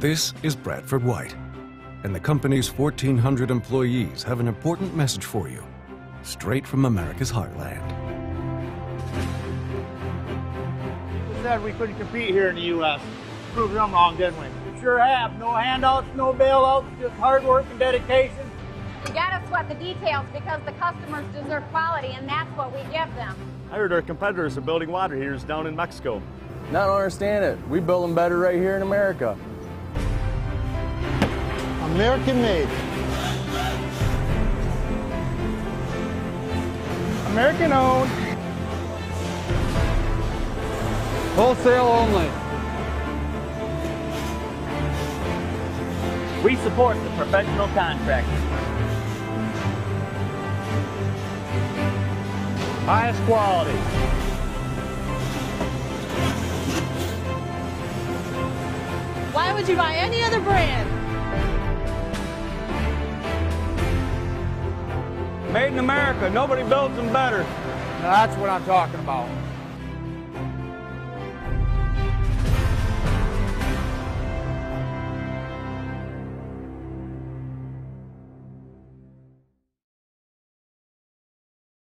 This is Bradford White, and the company's 1,400 employees have an important message for you, straight from America's heartland. We said we couldn't compete here in the U.S. Proved them wrong, didn't we? We sure have. No handouts, no bailouts, just hard work and dedication. We gotta sweat the details because the customers deserve quality and that's what we give them. I heard our competitors are building water heaters down in Mexico. I don't understand it. We build them better right here in America. American made. American owned. Wholesale only. We support the professional contractor. Highest quality. Why would you buy any other brand? Made in America. Nobody builds them better. Now that's what I'm talking about.